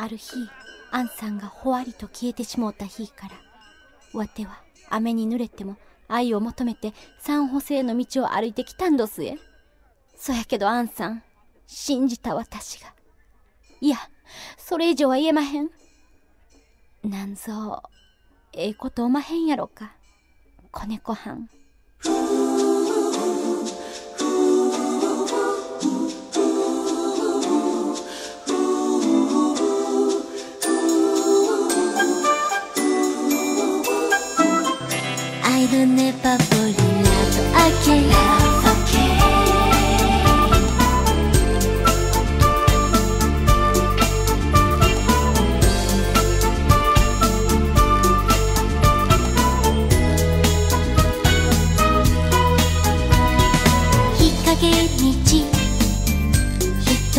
ある日アンさんがほわりと消えてしもうた日からわては雨に濡れても愛を求めてサンホセへの道を歩いてきたんどすえ。そやけどアンさん信じた私がいやそれ以上は言えまへん。なんぞええことおまへんやろか子猫はん。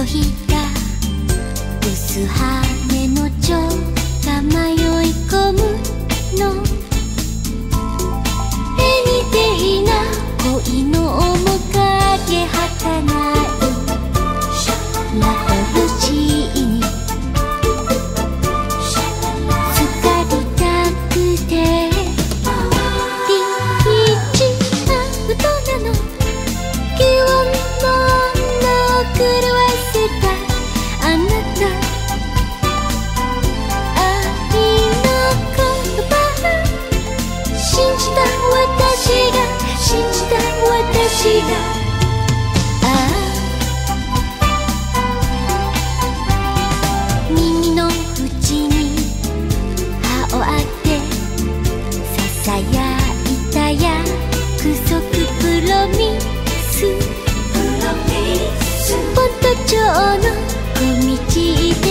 ひとひが薄羽ささやいた約束ポット町の小道で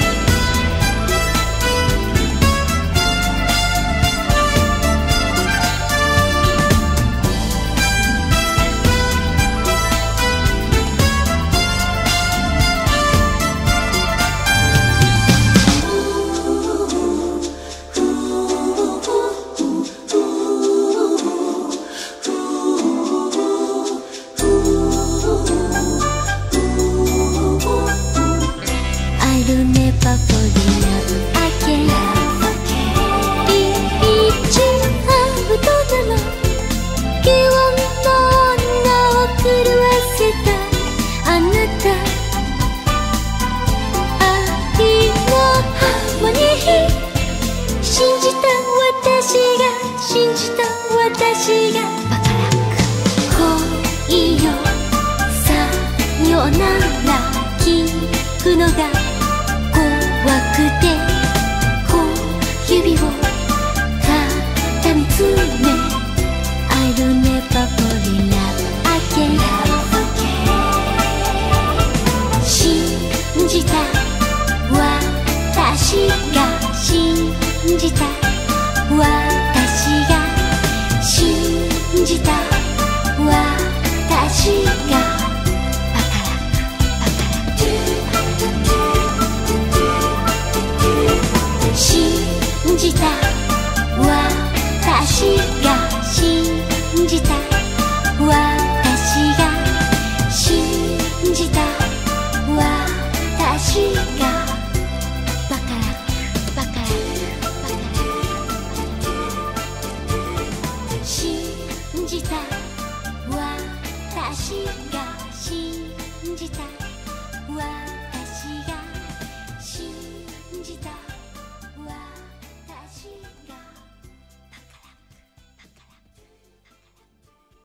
I'll never fall in love again 信じた私がバカラック恋よさよなら